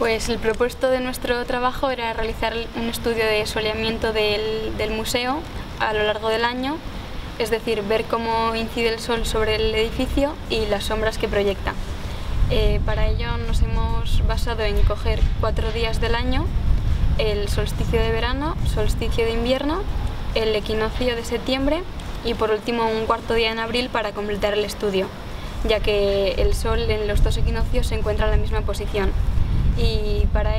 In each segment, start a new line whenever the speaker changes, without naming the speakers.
Pues el propuesto de nuestro trabajo era realizar un estudio de soleamiento del, del museo a lo largo del año, es decir, ver cómo incide el sol sobre el edificio y las sombras que proyecta. Eh, para ello nos hemos basado en coger cuatro días del año, el solsticio de verano, solsticio de invierno, el equinoccio de septiembre y por último un cuarto día en abril para completar el estudio, ya que el sol en los dos equinoccios se encuentra en la misma posición.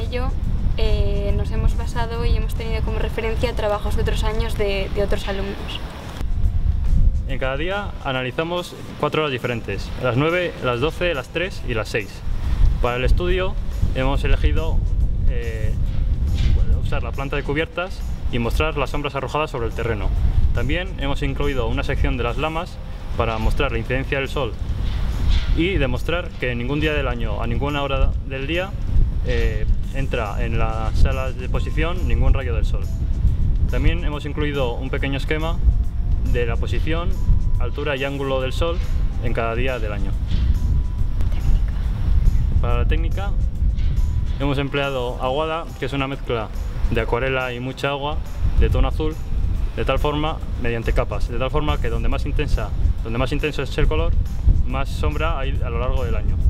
Ello eh, nos hemos basado y hemos tenido como referencia trabajos de otros años de otros alumnos.
En cada día analizamos cuatro horas diferentes, las 9, las 12, las 3 y las 6. Para el estudio hemos elegido eh, usar la planta de cubiertas y mostrar las sombras arrojadas sobre el terreno. También hemos incluido una sección de las lamas para mostrar la incidencia del sol y demostrar que en ningún día del año, a ninguna hora del día, eh, entra en la sala de posición ningún rayo del sol. También hemos incluido un pequeño esquema de la posición, altura y ángulo del sol en cada día del año. Para la técnica hemos empleado aguada, que es una mezcla de acuarela y mucha agua de tono azul, de tal forma, mediante capas, de tal forma que donde más intensa, donde más intenso es el color, más sombra hay a lo largo del año.